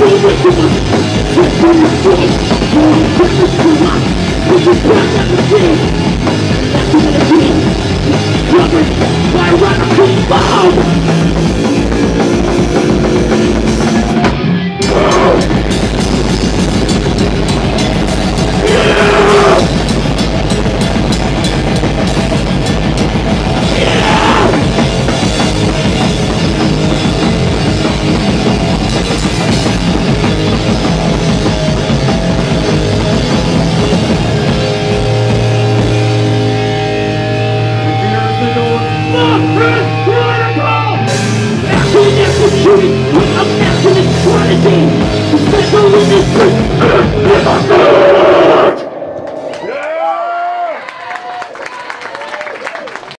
Thank you. Jimmy.